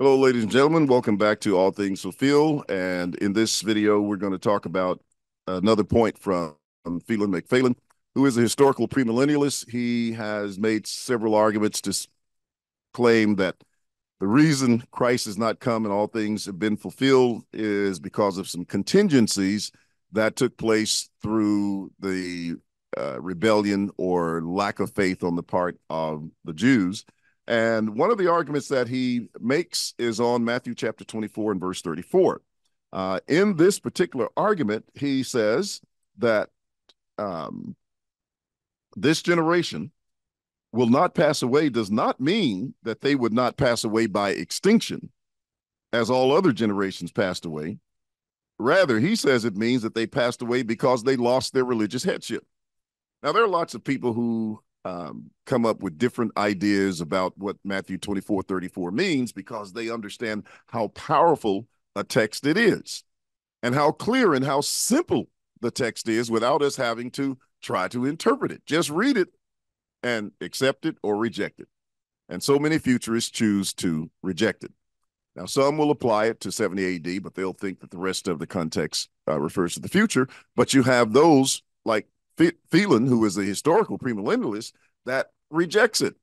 Hello, ladies and gentlemen. Welcome back to All Things Fulfill. And in this video, we're going to talk about another point from Phelan McPhalen, who is a historical premillennialist. He has made several arguments to claim that the reason Christ has not come and all things have been fulfilled is because of some contingencies that took place through the uh, rebellion or lack of faith on the part of the Jews. And one of the arguments that he makes is on Matthew chapter 24 and verse 34. Uh, in this particular argument, he says that um, this generation will not pass away does not mean that they would not pass away by extinction, as all other generations passed away. Rather, he says it means that they passed away because they lost their religious headship. Now, there are lots of people who um, come up with different ideas about what Matthew 24 34 means because they understand how powerful a text it is and how clear and how simple the text is without us having to try to interpret it. Just read it and accept it or reject it. And so many futurists choose to reject it. Now, some will apply it to 70 AD, but they'll think that the rest of the context uh, refers to the future. But you have those like Phelan, who is a historical premillennialist, that rejects it.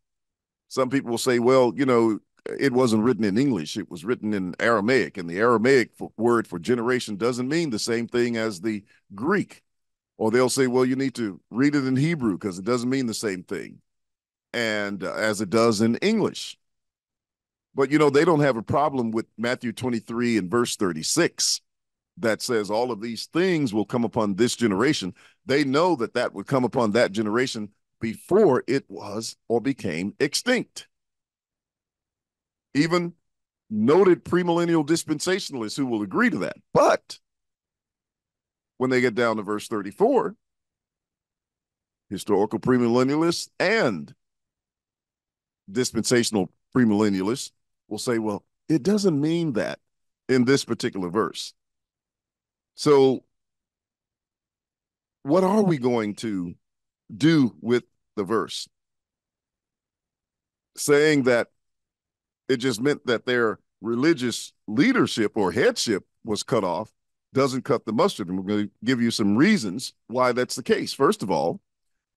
Some people will say, well, you know, it wasn't written in English, it was written in Aramaic, and the Aramaic word for generation doesn't mean the same thing as the Greek. Or they'll say, well, you need to read it in Hebrew because it doesn't mean the same thing and uh, as it does in English. But you know, they don't have a problem with Matthew 23 and verse 36 that says all of these things will come upon this generation, they know that that would come upon that generation before it was or became extinct. Even noted premillennial dispensationalists who will agree to that. But when they get down to verse 34, historical premillennialists and dispensational premillennialists will say, well, it doesn't mean that in this particular verse. So, what are we going to do with the verse? Saying that it just meant that their religious leadership or headship was cut off doesn't cut the mustard. And we're going to give you some reasons why that's the case. First of all,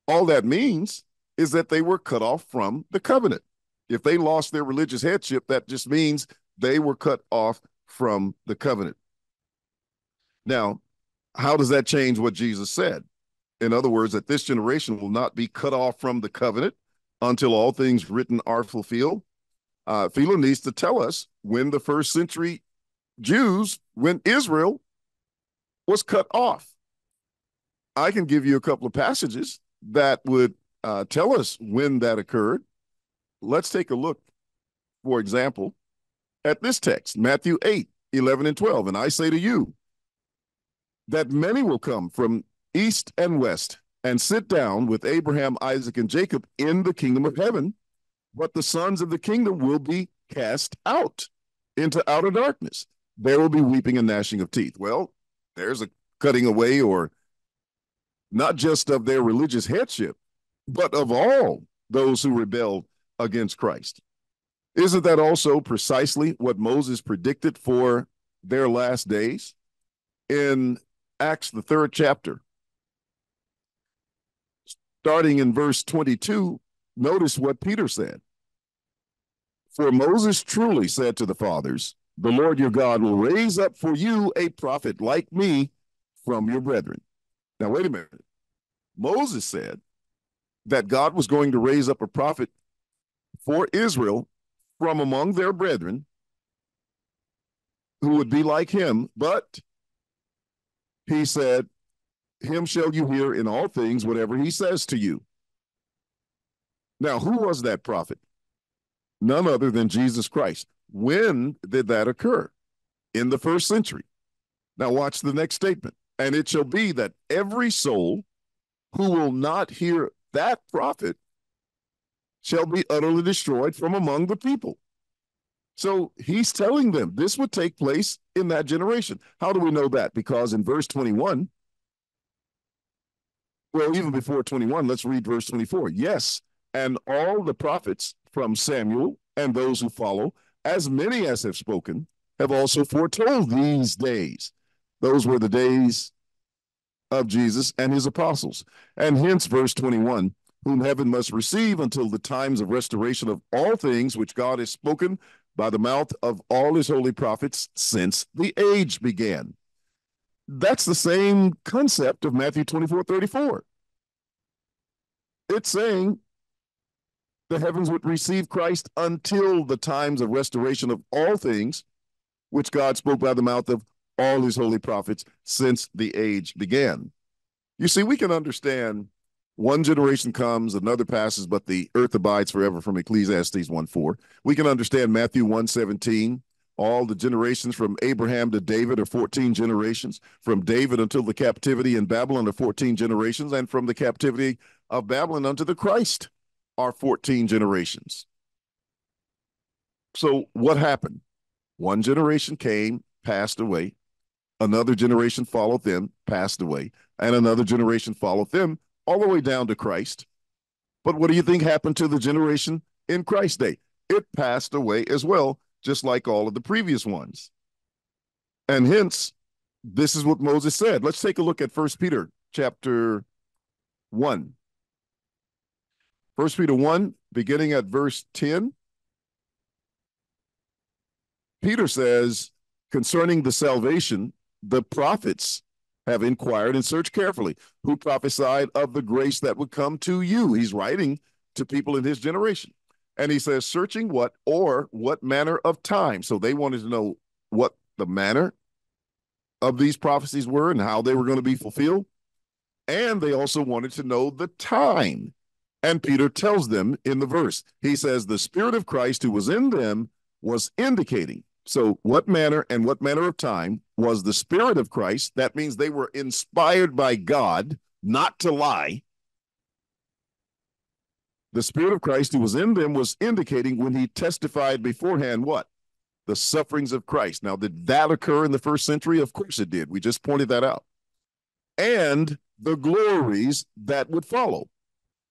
all that means is that they were cut off from the covenant. If they lost their religious headship, that just means they were cut off from the covenant. Now, how does that change what Jesus said? In other words, that this generation will not be cut off from the covenant until all things written are fulfilled. Uh, Phelan needs to tell us when the first century Jews, when Israel was cut off. I can give you a couple of passages that would uh, tell us when that occurred. Let's take a look, for example, at this text, Matthew 8, 11 and 12. And I say to you, that many will come from east and west and sit down with Abraham, Isaac, and Jacob in the kingdom of heaven, but the sons of the kingdom will be cast out into outer darkness. There will be weeping and gnashing of teeth. Well, there's a cutting away, or not just of their religious headship, but of all those who rebelled against Christ. Isn't that also precisely what Moses predicted for their last days? In Acts, the third chapter. Starting in verse 22, notice what Peter said. For Moses truly said to the fathers, The Lord your God will raise up for you a prophet like me from your brethren. Now, wait a minute. Moses said that God was going to raise up a prophet for Israel from among their brethren who would be like him, but he said, Him shall you hear in all things, whatever he says to you. Now, who was that prophet? None other than Jesus Christ. When did that occur? In the first century. Now, watch the next statement. And it shall be that every soul who will not hear that prophet shall be utterly destroyed from among the people. So he's telling them this would take place in that generation. How do we know that? Because in verse 21, well, even before 21, let's read verse 24. Yes, and all the prophets from Samuel and those who follow as many as have spoken have also foretold these days. Those were the days of Jesus and his apostles. And hence, verse 21 whom heaven must receive until the times of restoration of all things which God has spoken by the mouth of all his holy prophets since the age began. That's the same concept of Matthew 24 34. It's saying the heavens would receive Christ until the times of restoration of all things, which God spoke by the mouth of all his holy prophets since the age began. You see, we can understand one generation comes, another passes, but the earth abides forever from Ecclesiastes 1 4. We can understand Matthew 1 17. All the generations from Abraham to David are 14 generations. From David until the captivity in Babylon are 14 generations. And from the captivity of Babylon unto the Christ are 14 generations. So what happened? One generation came, passed away. Another generation followed them, passed away. And another generation followed them, all the way down to Christ. But what do you think happened to the generation in Christ's day? It passed away as well, just like all of the previous ones. And hence, this is what Moses said. Let's take a look at First Peter chapter 1. First Peter 1, beginning at verse 10. Peter says, concerning the salvation, the prophets have inquired and searched carefully who prophesied of the grace that would come to you. He's writing to people in his generation. And he says, searching what or what manner of time. So they wanted to know what the manner of these prophecies were and how they were going to be fulfilled. And they also wanted to know the time. And Peter tells them in the verse, he says, the Spirit of Christ who was in them was indicating so, what manner and what manner of time was the Spirit of Christ? That means they were inspired by God not to lie. The Spirit of Christ who was in them was indicating when he testified beforehand what? The sufferings of Christ. Now, did that occur in the first century? Of course it did. We just pointed that out. And the glories that would follow.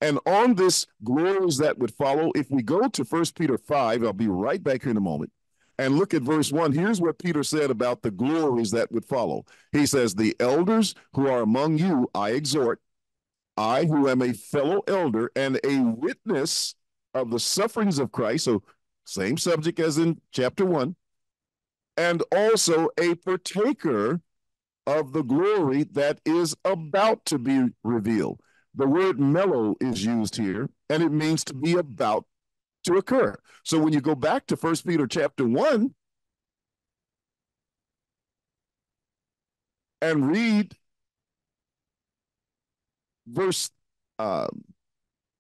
And on this glories that would follow, if we go to First Peter 5, I'll be right back here in a moment and look at verse one. Here's what Peter said about the glories that would follow. He says, The elders who are among you, I exhort, I who am a fellow elder and a witness of the sufferings of Christ. So, same subject as in chapter one, and also a partaker of the glory that is about to be revealed. The word mello is used here, and it means to be about to occur. So when you go back to First Peter chapter 1 and read verse uh,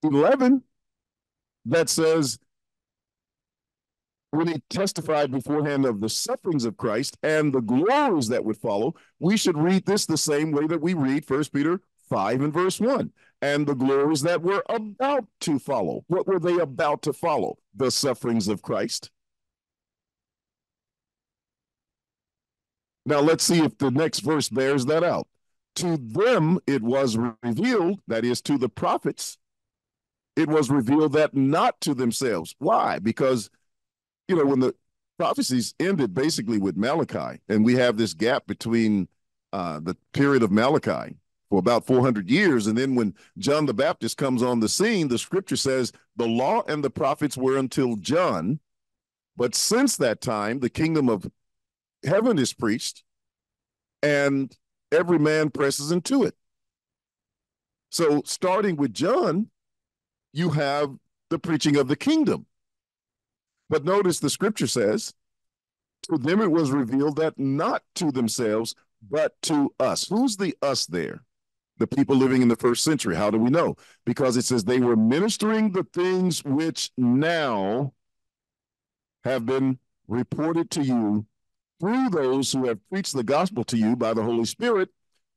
11 that says, when he testified beforehand of the sufferings of Christ and the glories that would follow, we should read this the same way that we read First Peter 5 and verse 1 and the glories that were about to follow. What were they about to follow? The sufferings of Christ. Now let's see if the next verse bears that out. To them it was revealed, that is, to the prophets, it was revealed that not to themselves. Why? Because, you know, when the prophecies ended basically with Malachi, and we have this gap between uh, the period of Malachi for about 400 years. And then when John the Baptist comes on the scene, the scripture says the law and the prophets were until John. But since that time, the kingdom of heaven is preached, and every man presses into it. So, starting with John, you have the preaching of the kingdom. But notice the scripture says, To them it was revealed that not to themselves, but to us. Who's the us there? The people living in the first century. How do we know? Because it says they were ministering the things which now have been reported to you through those who have preached the gospel to you by the Holy Spirit,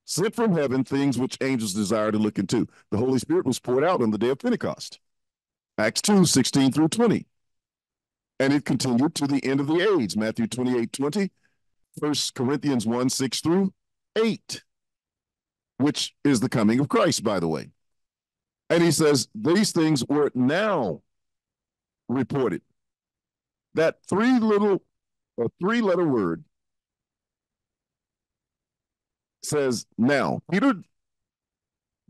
sent from heaven, things which angels desire to look into. The Holy Spirit was poured out on the day of Pentecost. Acts 2 16 through 20. And it continued to the end of the age. Matthew 28 20, 1 Corinthians 1 6 through 8 which is the coming of Christ, by the way. And he says, These things were now reported. That three little a three letter word says now. Peter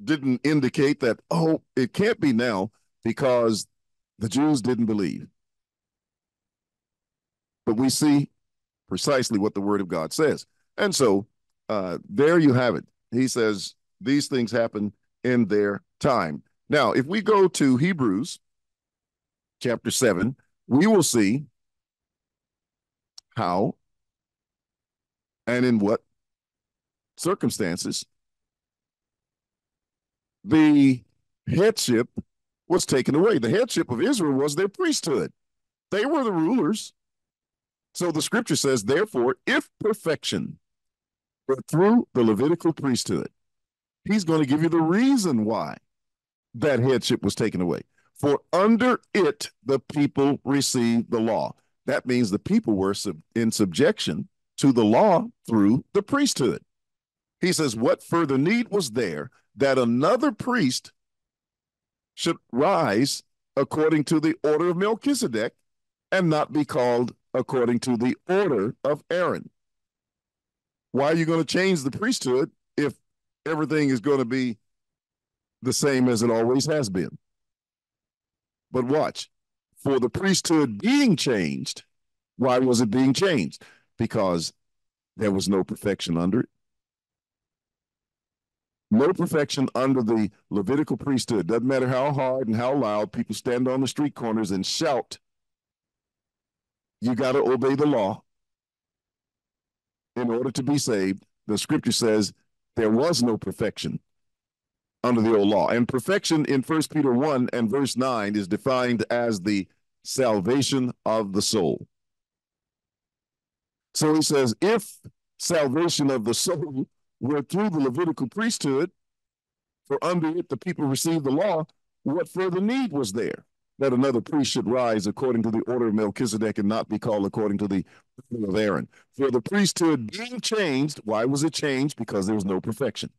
didn't indicate that, oh, it can't be now because the Jews didn't believe. But we see precisely what the word of God says. And so uh, there you have it. He says these things happen in their time. Now, if we go to Hebrews chapter 7, we will see how and in what circumstances the headship was taken away. The headship of Israel was their priesthood, they were the rulers. So the scripture says, therefore, if perfection were through the Levitical priesthood, he's going to give you the reason why that headship was taken away. For under it, the people received the law. That means the people were sub- in subjection to the law through the priesthood. He says, What further need was there that another priest should rise according to the order of Melchizedek and not be called according to the order of Aaron? Why are you going to change the priesthood if everything is going to be the same as it always has been? But watch, for the priesthood being changed, why was it being changed? Because there was no perfection under it. No perfection under the Levitical priesthood. Doesn't matter how hard and how loud people stand on the street corners and shout. You got to obey the law in order to be saved. The scripture says there was no perfection under the old law. And perfection in First Peter 1 and verse 9 is defined as the salvation of the soul. So he says, if salvation of the soul were through the Levitical priesthood, for under it the people received the law, what further need was there that another priest should rise according to the order of Melchizedek and not be called according to the order of Aaron? For the priesthood being changed, why was it changed? Because there was no perfection.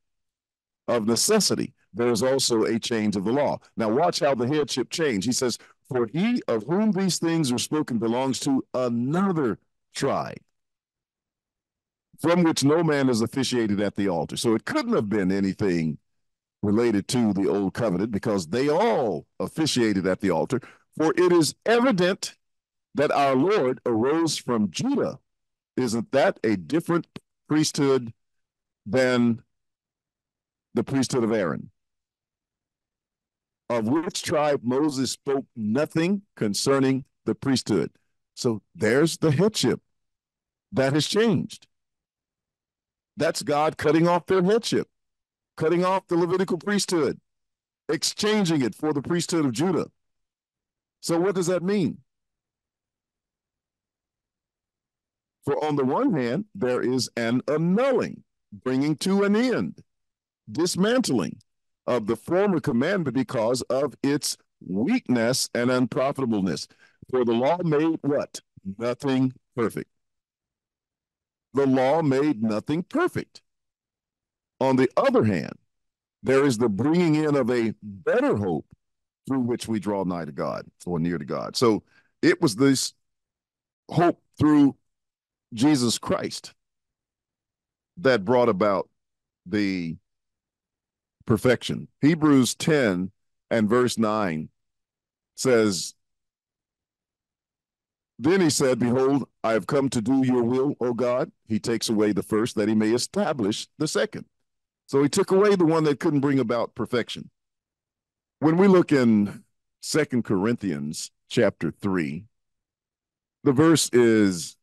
Of necessity, there is also a change of the law. Now, watch how the headship changed. He says, For he of whom these things are spoken belongs to another tribe from which no man is officiated at the altar. So it couldn't have been anything related to the old covenant because they all officiated at the altar. For it is evident that our Lord arose from Judah. Isn't that a different priesthood than the priesthood of Aaron? Of which tribe Moses spoke nothing concerning the priesthood. So there's the headship that has changed. That's God cutting off their headship, cutting off the Levitical priesthood, exchanging it for the priesthood of Judah. So, what does that mean? For on the one hand, there is an annulling, bringing to an end, dismantling of the former commandment because of its weakness and unprofitableness. For the law made what? Nothing perfect the law made nothing perfect. On the other hand, there is the bringing in of a better hope through which we draw nigh to God or near to God. So it was this hope through Jesus Christ that brought about the perfection. Hebrews 10 and verse 9 says, then he said, Behold, I have come to do your will, O God. He takes away the first that he may establish the second. So he took away the one that couldn't bring about perfection. When we look in Second Corinthians chapter 3, the verse is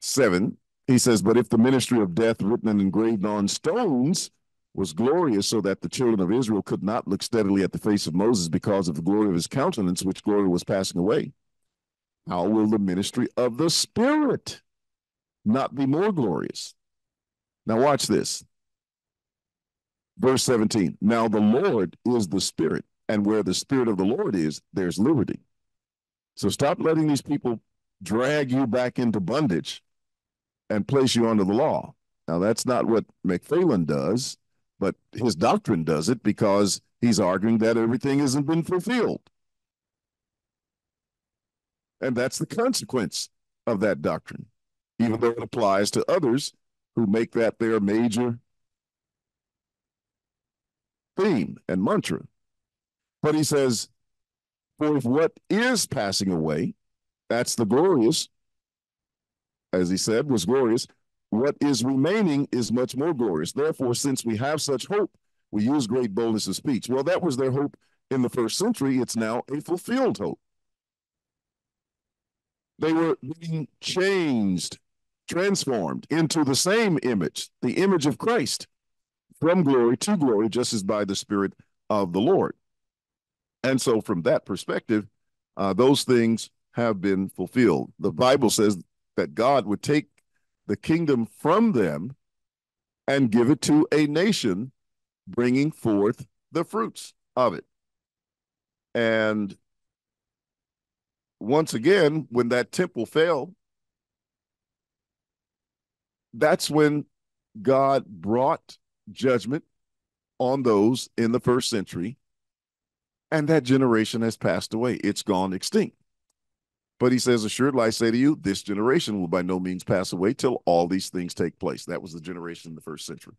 7. He says, But if the ministry of death written and engraved on stones was glorious, so that the children of Israel could not look steadily at the face of Moses because of the glory of his countenance, which glory was passing away how will the ministry of the Spirit not be more glorious? Now, watch this. Verse 17 Now the Lord is the Spirit, and where the Spirit of the Lord is, there's liberty. So stop letting these people drag you back into bondage and place you under the law. Now, that's not what McPhalen does, but his doctrine does it because he's arguing that everything hasn't been fulfilled. And that's the consequence of that doctrine, even though it applies to others who make that their major theme and mantra. But he says, For if what is passing away, that's the glorious, as he said, was glorious, what is remaining is much more glorious. Therefore, since we have such hope, we use great boldness of speech. Well, that was their hope in the first century. It's now a fulfilled hope. They were being changed, transformed into the same image, the image of Christ, from glory to glory, just as by the Spirit of the Lord. And so, from that perspective, uh, those things have been fulfilled. The Bible says that God would take the kingdom from them and give it to a nation bringing forth the fruits of it. And once again, when that temple fell, that's when God brought judgment on those in the first century. And that generation has passed away. It's gone extinct. But he says, Assuredly, I say to you, this generation will by no means pass away till all these things take place. That was the generation in the first century.